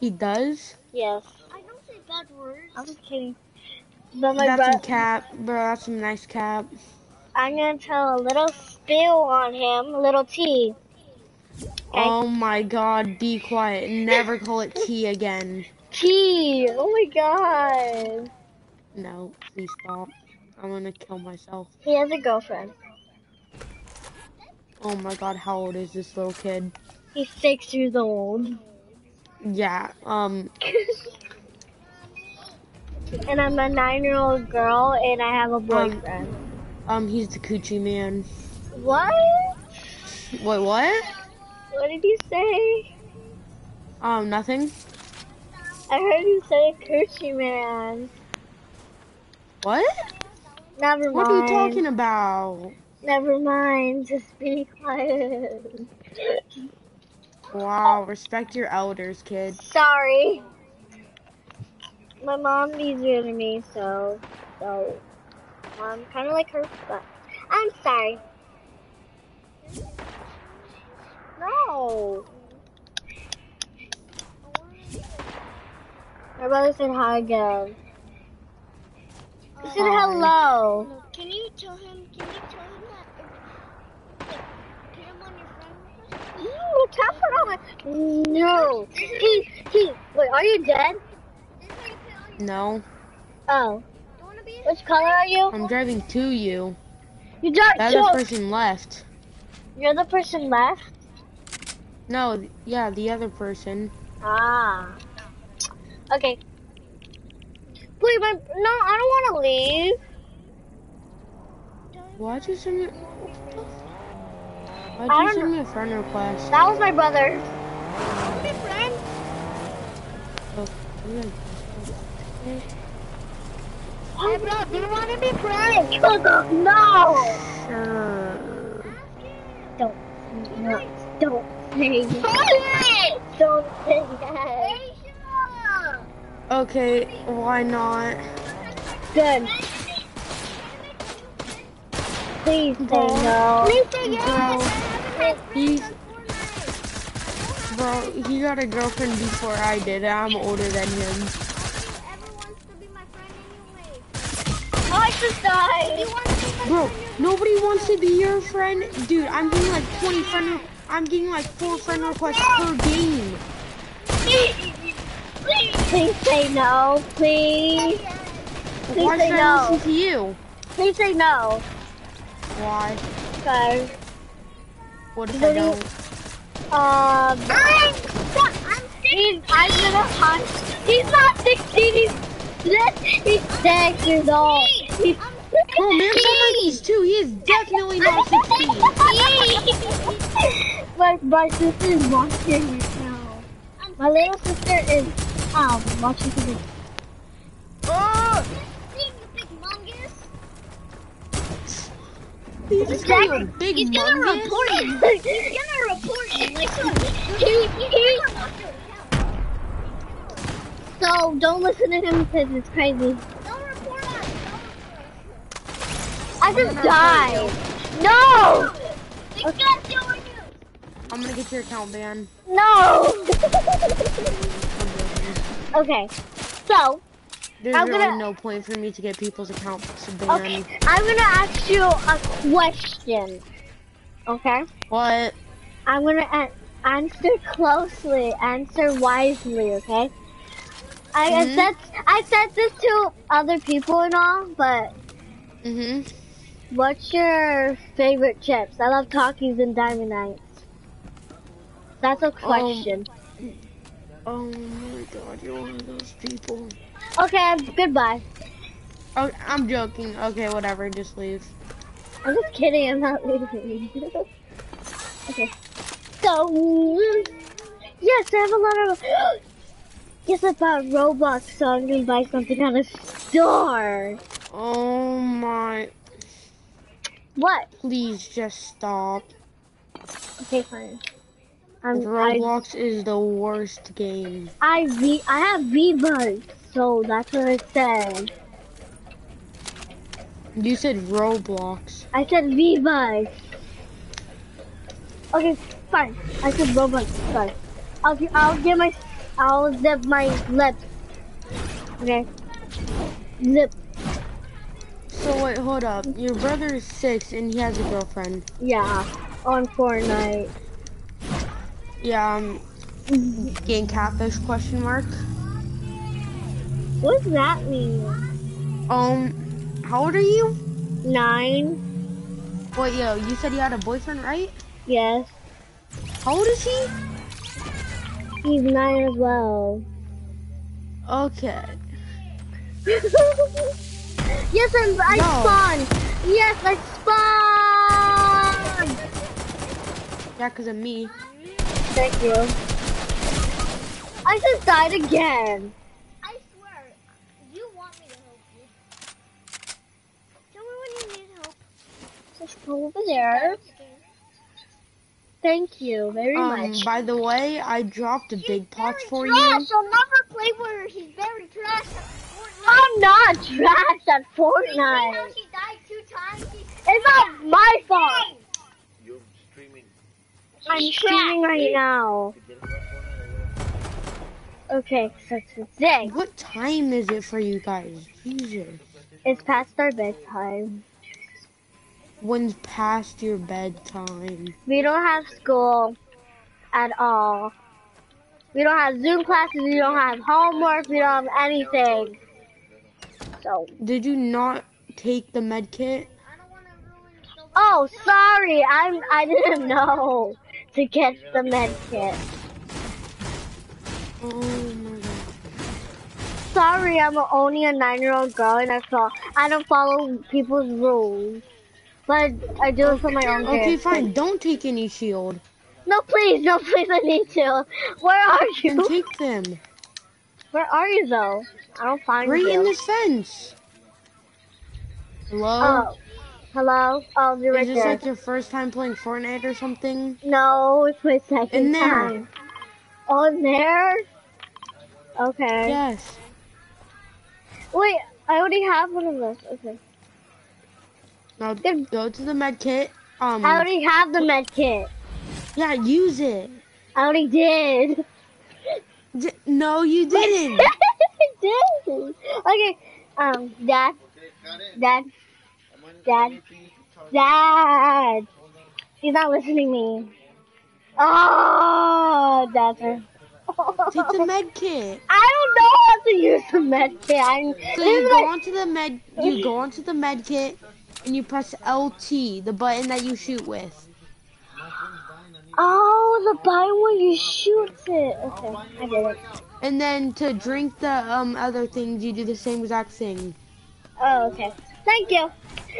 He does? Yes. I don't say bad words. I'm just kidding. But my that's brother some cap, bro. That's some nice cap. I'm gonna tell a little spill on him, little T. Oh my god, be quiet. Never call it tea again. Tea! Oh my god. No, please stop. I'm gonna kill myself. He has a girlfriend. Oh my god, how old is this little kid? He's six years old. Yeah, um, And I'm a nine year old girl and I have a boyfriend. um, he's the coochie man. What? Wait, what? What did you say? Um, nothing? I heard you say coochie man. What? Never mind. What are you talking about? Never mind. Just be quiet. Wow, respect your elders, kid. Sorry. My mom's easier than me, so so I'm kind of like her, but I'm sorry. No. My brother said hi again. He said Hi. hello. Can you tell him? Can you tell him that? Like, put him on your friend list? Ooh, tap it on my. No. He he. Wait, are you dead? This is how you put on your. No, Oh. You? Which color are you? I'm driving to you. You got The other person left. You're the person left. No, yeah, the other person. Ah. Okay. Wait, my no, I don't want to leave. Why'd you send me? Why'd I you send me a friend request? That was my brother. Be friends. Oh, yeah. Hey, bro, do you want to be friends? no. Sure. Don't. No. Don't say that. Don't say that. Okay, why not? Good. Please say Bro. no. Please say yes. Bro, he's, bro, he got a girlfriend before I did. I'm older than him. Everyone wants to be my friend anyway. Oh, I just died. You want to be my Bro, nobody wants to be your friend. Dude, I'm getting like 20 friend. Re- I'm getting like four friend requests per game. Please say no. Please. Please Why say should I no. listen to you? Please say no. Why? Okay. What if I Literally- don't? Um. He's, I'm gonna hunt. He's not 16. He's this. He's six years old. He's Bro, man, like he's two. He is definitely not 16. my my sister is watching right now. My little sister is um watching TV. Oh! You big mungus. He's gonna big He's gonna report you. He's gonna report you. Like, so, he, he, So don't listen to him because it's crazy. don't report us. I just died. No! I'm gonna get your account banned. No! okay, so, There's I'm really gonna- no point for me to get people's accounts banned. okay, I'm gonna ask you a question. Okay? What? I'm gonna a- answer closely, answer wisely, okay? I, I Mhm. said I said this to other people and all, but Mhm. What's your favorite chips? I love Takis and Diamond Nights. That's a um, question. Oh my god, you're one of those people. okay, goodbye. Oh, I'm joking. Okay, whatever. Just leave. I'm just kidding. I'm not leaving. okay. So yes, I have a lot of. yes, I bought Robux, so I'm gonna buy something on a store. Oh my. What? Please just stop. Okay, fine. I'm, I, Roblox is the worst game. I V I have V bucks, so that's what I said. You said Roblox. I said V bucks. Okay, fine. I said Roblox. Fine. I'll I'll get my I'll zip my lips. Okay. Zip. So wait, hold up. Your brother is six and he has a girlfriend. Yeah. On Fortnite. Yeah, um, getting catfish question mark. What does that mean? Um, how old are you? Nine. Wait, yo, you said you had a boyfriend, right? Yes. How old is he? He's nine as well. Okay. yes, I'm, I No. spawned. Yes, I spawned. Yeah, cause of me. Thank you. I just died again. I swear, you want me to help you. Tell me when you need help. Just go over there. Thank you very Um, much. by the way, I dropped a big pots for trash. you. I'll never play with her. She's very trash. I'm not trash at You see how Fortnite. she died two times? It's not my fault. You're streaming. I'm streaming right now. Okay, so today What time is it for you guys? Jesus. it's past our bedtime. When's past your bedtime? We don't have school at all. We don't have Zoom classes. We don't have homework. We don't have anything. So, Did you not take the med kit? oh, sorry. I'm. I didn't know to get the med kit. Oh my god. Sorry, I'm only a nine-year-old girl, and I feel I don't follow people's rules. But I do it for my own Okay, fine. Don't take any shield. No, please, no, please. I need to. Where are Then you? take them. Where are you, though? I don't find you. Right you. in this fence. Hello? Oh, hello. Oh, you're right Is this there. like your first time playing Fortnite or something? No, it's my second In there. time. Oh, in there? Okay. Yes. Wait, I already have one of those. Okay. Now go to the med kit. Um, I already have the med kit. yeah, use it. I already did. D- no, you didn't. Did. Okay. Um, Dad. Dad. Dad. Dad. He's not listening to me. Oh, Dad's Take the med kit. I don't know how to use the med kit. I'm, So you go like- onto the med, you go onto the med kit, and you press LT, the button that you shoot with. The button you shoot it. Okay, I get it. And then to drink the um other things, you do the same exact thing. Oh, okay. Thank you.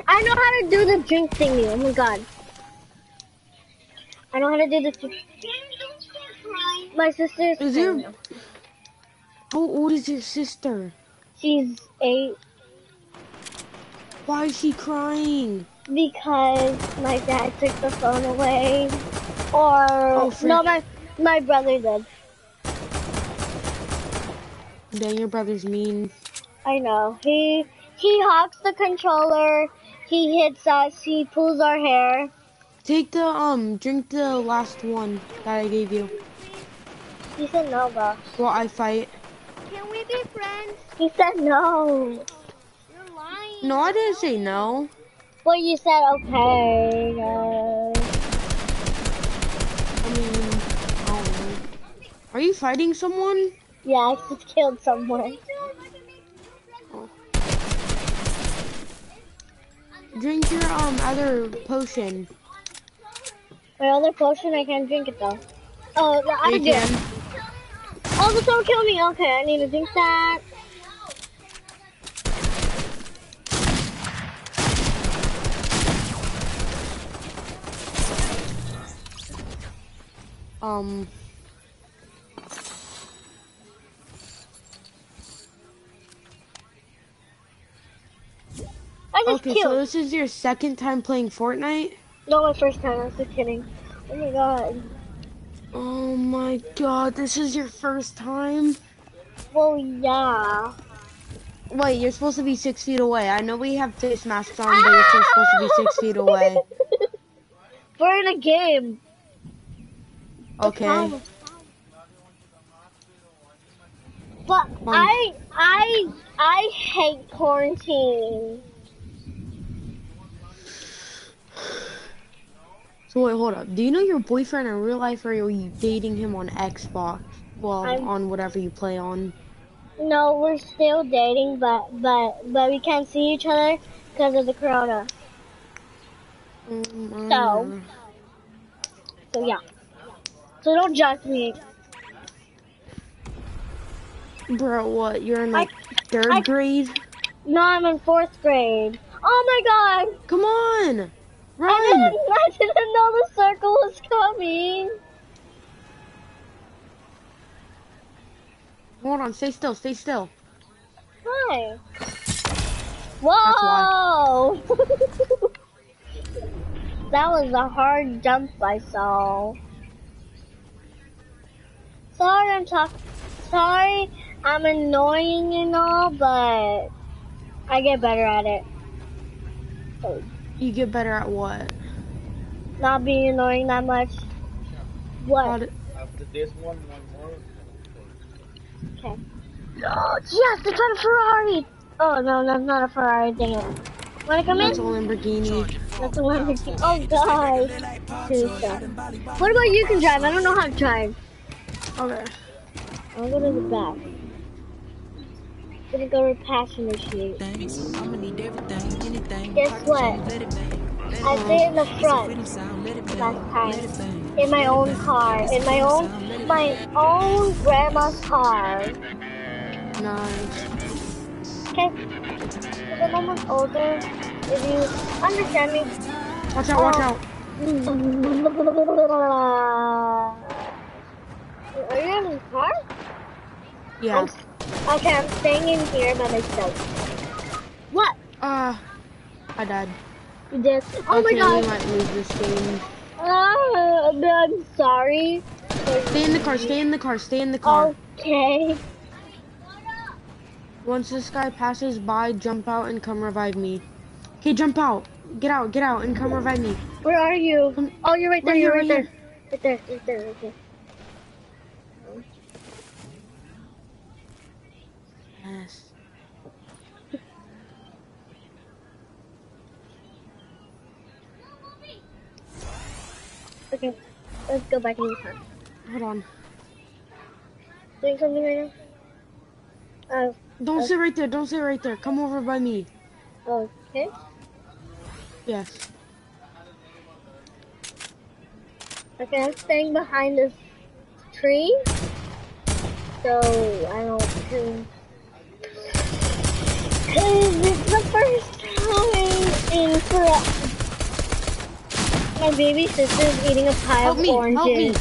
I know how to do the drink thingy. Oh my god. I know how to do the drink. My sister's. Is your how old is your sister? She's eight Why is she crying? because my dad took the phone away. Or Oh, no, my my brother did. Dang, your brother's mean. I know. He he hawks the controller. He He hits us. He pulls our hair. Take the um, drink the last one that I gave you. He said no, bro. Well, I fight. Can we be friends? He said no. You're lying. No, I didn't say no. Well, you said okay. guys. I mean, I don't know. Are you fighting someone? Yeah, I just killed someone. Drink your um other potion. My other potion, I can't drink it though. Oh, I You can. Oh, but don't kill me. Okay, I need to drink that. Um. I just Okay, so this is your second time playing Fortnite. No, my first time. I was just kidding. Oh my god. Oh my god, this is your first time. Well, yeah. Wait, you're supposed to be six feet away. I know we have face masks on, but you're still supposed to be six feet away. We're in a game. Okay. But I, I, I hate quarantine. So wait, hold up. Do you know your boyfriend in real life, or are you dating him on Xbox? Well, I'm- on whatever you play on. No, we're still dating, but but but we can't see each other because of the corona. Mm, So, so yeah. So don't judge me. Bro, what? You're in like I- third I- grade? No, I'm in fourth grade. Oh my god! Come on! I didn't, I didn't know the circle was coming. Hold on, stay still, stay still. Hi. Whoa! that was a hard jump I saw. Sorry, I'm talk. Sorry, I'm annoying and all, but I get better at it. So, You get better at what? not being annoying that much. What? After this one, one more. Okay. Oh, yes, it's on a Ferrari. Oh no, that's not a Ferrari. Dang it. Wanna come in? That's a Lamborghini. That's a Lamborghini. Oh god. Two. What about you can drive? I don't know how to drive. Okay. I'll go to the back. Gonna go to passenger seat. Guess what? I stay in the front last time. In my own car. In my own my own grandma's car. Nice. Okay. Because I'm almost older. If you understand me. Watch out, watch Oh. out. Are you in the car? Yeah. I'm, okay, I'm staying in here by myself. What? Uh, I died. You did? Oh okay, my god. we might lose this game. Ah, I'm sorry. Stay in the car, stay in the car, stay in the car. Okay. Once this guy passes by, jump out and come revive me. Okay, jump out. Get out, get out, and come revive me. Where are you? Oh, you're right there. Right You're here, right right there. Right there. Right there. Right there. Okay. Let's go back in the car. Hold on. Doing something right now? Uh, Don't sit right there, don't sit right there. Come over by me. okay. Yes. Okay, I'm staying behind this tree. So, I don't think... Cause it's the first time in forever. My baby sister's eating a pie Help of me, oranges. help me.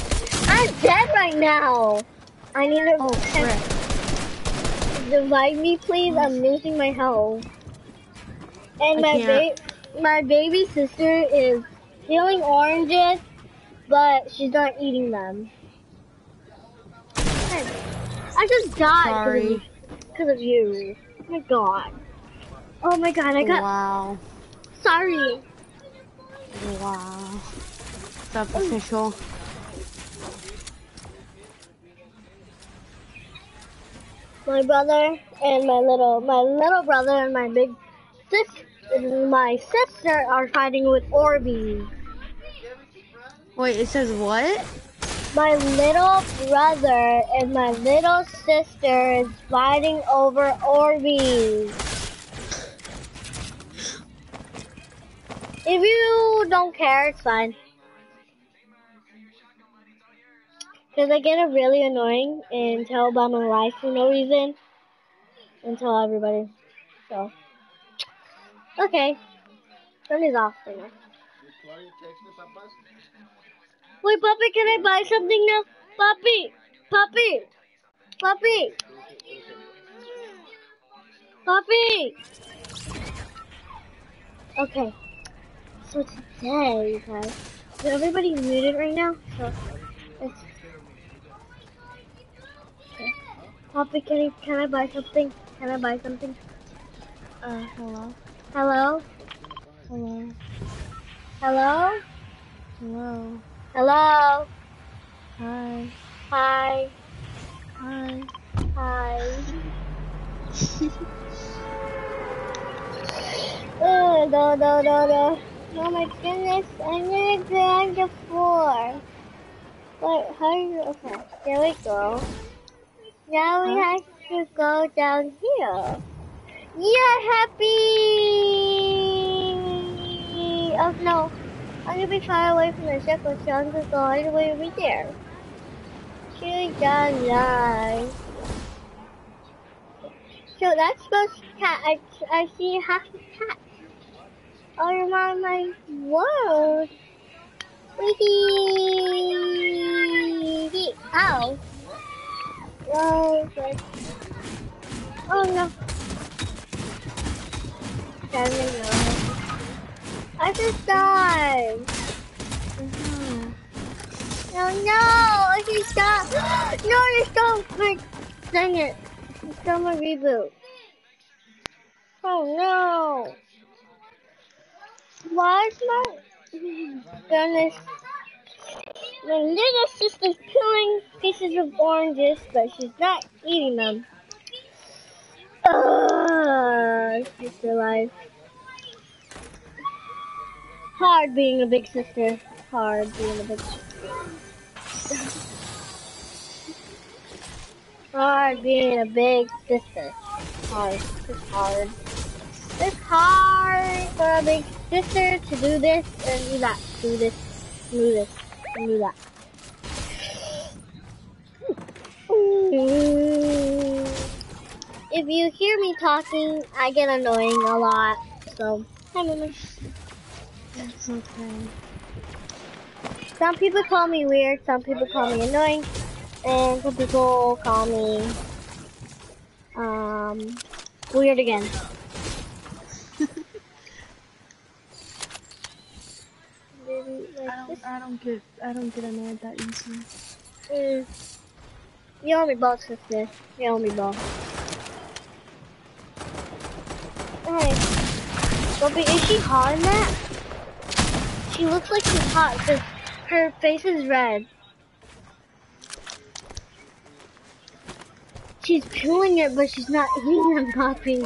I'm dead right now. I need to Oh, frick. revive me, please. I'm losing my health. And I my can't. ba- my baby sister is stealing oranges, but she's not eating them. I just died because of you. Oh my god. Oh my god, I got Wow. sorry. Wow. What's up, official? My brother and my little, my little brother and my big sis, my sister are fighting with Orbeez. Wait, it says what? My little brother and my little sister is fighting over Orbeez. If you don't care, it's fine. Because I get really annoying and tell about my life for no reason. And tell everybody. So. Okay. Turn these off for now. Wait, Puppy, can I buy something now? Puppy! Puppy! Puppy! Puppy! Okay. So today, you guys, is everybody muted right now? So, it's... Okay. Puppy, can, I can I buy something? Can I buy something? Uh, hello? Hello? Hello? Hello? Hello? Hello? Hi. Hi. Hi. Hi. oh, no, no, no, no. Oh my goodness, I'm gonna go on the floor. Wait, how do you, okay, there we go. Now we have to go down here. Yeah, happy! Oh no, I'm gonna be far away from the circle, so I'm gonna go all the way over there. She's done live. So that's supposed to cat. I, I see half a cat. Oh, All around my world. Wee Ow. Oh. Oh no. I just died. Mm-hmm. No, no, I just died. No, you stop. Like, dang it. It's from a reboot. Oh no. Why is my goodness? My little sister's peeling pieces of oranges, but she's not eating them. Ugh, sister life. Hard being a big sister. Hard being a big sister. Hard being a big sister. Hard. It's hard. It's hard for a big sister to do this and do that. Do this, do this, and do that. If you hear me talking, I get annoying a lot. So, hi, Mama. It's okay. Some people call me weird, some people call me annoying, and some people call me um weird again. Maybe like I don't, I don't get, I don't get annoyed that easy. Mm. Owe me both, sister. Owe me both. Hey, Bobby, is she hot in that? She looks like she's hot because her face is red. She's peeling it, but she's not eating them, Poppy.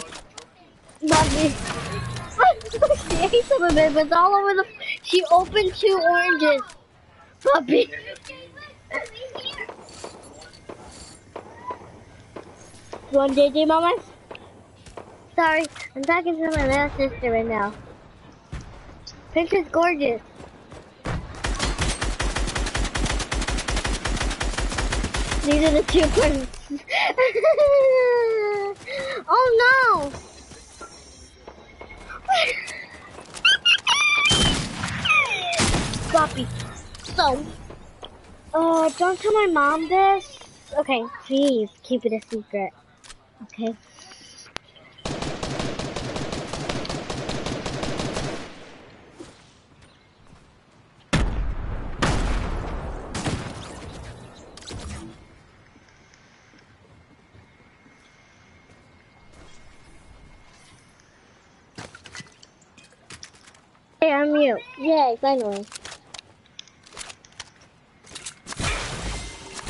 Poppy. she ate some of it, but it's all over the. She opened two oranges. Puppy. You want JJ, Mama? Sorry, I'm talking to my little sister right now. Picture's gorgeous. These are the two two ones. oh no! Floppy. So, uh, don't tell my mom this. Okay, please keep it a secret. Okay. on mute. Yay, finally.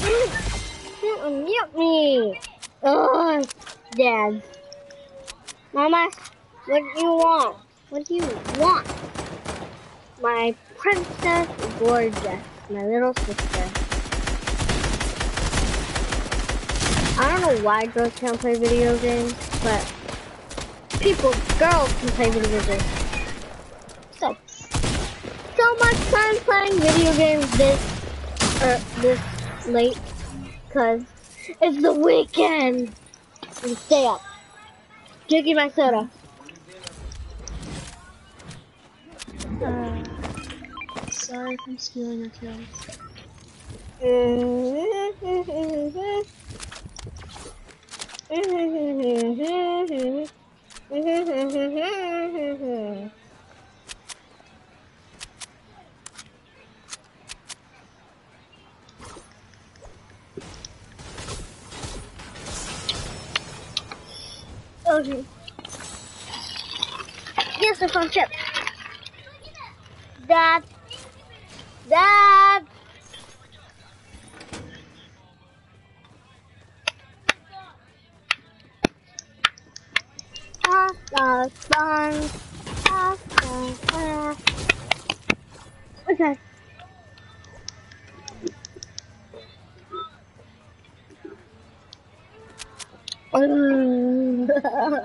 Can't unmute me. Ugh, Dad. Mama, what do you want? What do you want? My princess gorgeous, my little sister. I don't know why girls can't play video games, but people, girls can play video games. So, so much fun playing video games this, er, this late, cause it's the weekend. And stay up. Drinking my soda. Uh, sorry if I'm stealing your kill. Okay. Yes, the phone chip. Dad. Dad. Ah, ah, Life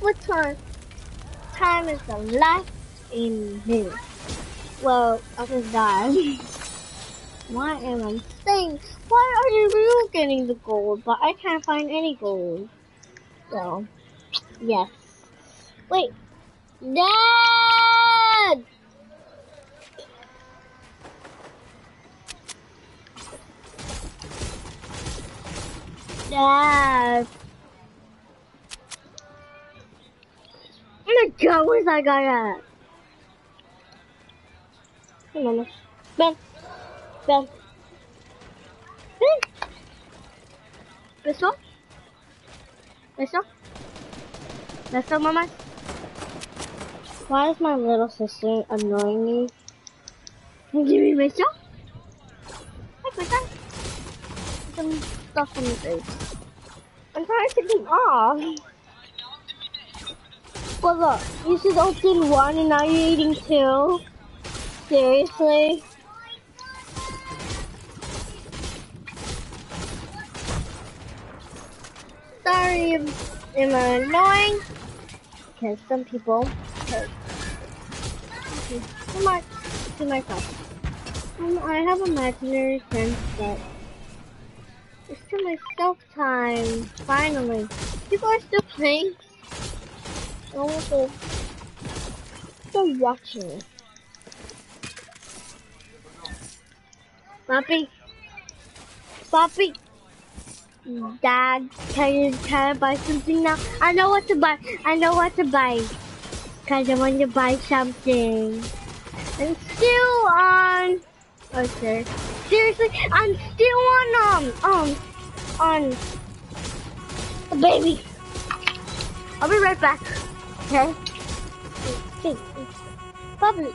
what time? Time is the last in me. Well, just died. Why am I saying? Why are you getting the gold, but I can't find any gold? So, yes. Wait, Dad! Dad! Oh my god, where's that guy at? Come on, Ben. Ben. Ben. Beso? Beso? Beso, mama? Why is my little sister annoying me? Can you give me beso? Hey, beso. Some stuff on the face. I'm trying to take them off. Well, look, you should open one and now you're eating two. Seriously? Sorry, am annoying? Because some people hurt. Too much to myself. Um, I have imaginary friends, but it's to myself time. Finally, people are still playing. Want to still watching. Poppy, Poppy. Dad, can you can I buy something now? I know what to buy. I know what to buy. Cause I want to buy something. I'm still on. Okay. Seriously, I'm still on um um on the baby. I'll be right back. Okay. Bubby.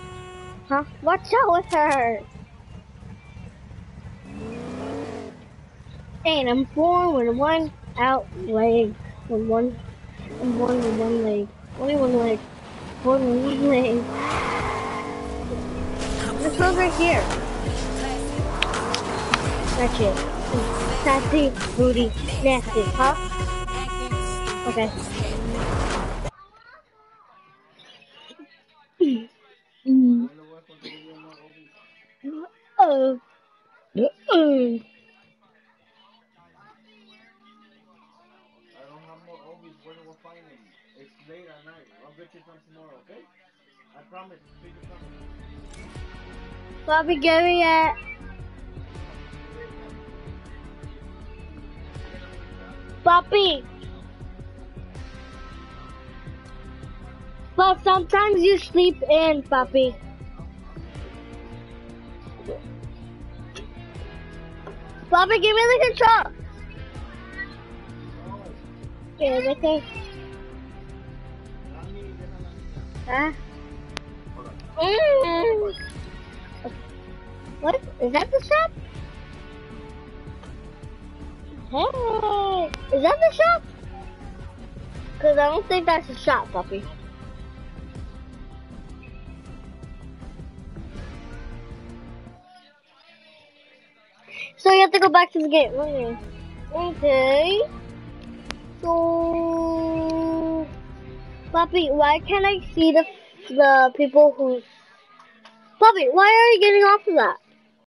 Huh? Watch out with her. And I'm born with one out leg. With one, I'm born with one leg. Only one leg. Born with one leg. This one's right here. That's it. Sassy, booty, nasty, huh? Okay. Mm. Oh. Uh. I promise. Bobby, give me it. Puppy. But sometimes you sleep in, puppy. Bobby, give me the control. Okay, okay. Huh? What? Is that the shop? Hey, is that the shop? Cause I don't think that's a shop, puppy. So you have to go back to the game. Okay. Okay. So, Puppy, why can't I see the the people who? Bobby, why are you getting off of that?